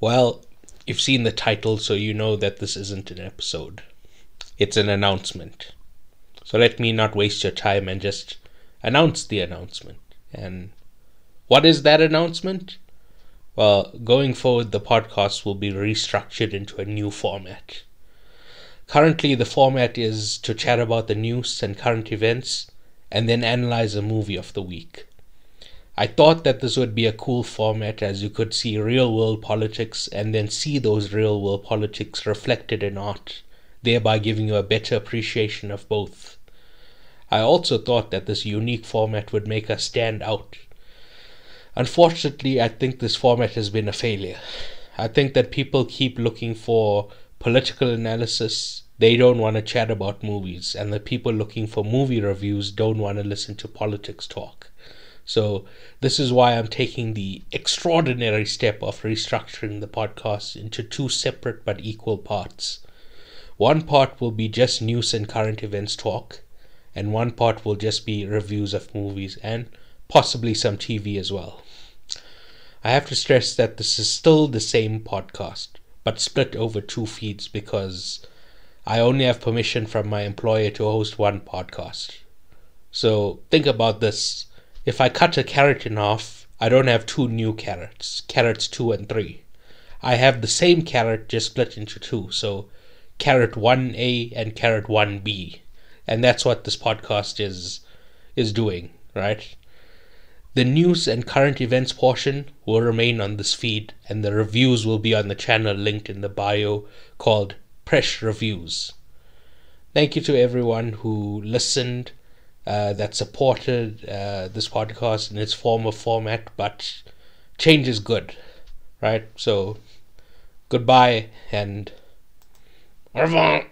Well, you've seen the title, so you know that this isn't an episode. It's an announcement. So let me not waste your time and just announce the announcement. And what is that announcement? Well, going forward, the podcast will be restructured into a new format. Currently, the format is to chat about the news and current events and then analyze a movie of the week. I thought that this would be a cool format as you could see real world politics and then see those real world politics reflected in art, thereby giving you a better appreciation of both. I also thought that this unique format would make us stand out. Unfortunately, I think this format has been a failure. I think that people keep looking for political analysis, they don't want to chat about movies, and the people looking for movie reviews don't want to listen to politics talk. So, this is why I'm taking the extraordinary step of restructuring the podcast into two separate but equal parts. One part will be just news and current events talk, and one part will just be reviews of movies and possibly some TV as well. I have to stress that this is still the same podcast, but split over two feeds because I only have permission from my employer to host one podcast. So think about this if I cut a carrot in half, I don't have two new carrots, carrots 2 and 3. I have the same carrot just split into two, so carrot 1A and carrot 1B. And that's what this podcast is is doing, right? The news and current events portion will remain on this feed, and the reviews will be on the channel linked in the bio called Presh Reviews. Thank you to everyone who listened uh, that supported uh, this podcast in its former format, but change is good, right? So, goodbye and au revoir.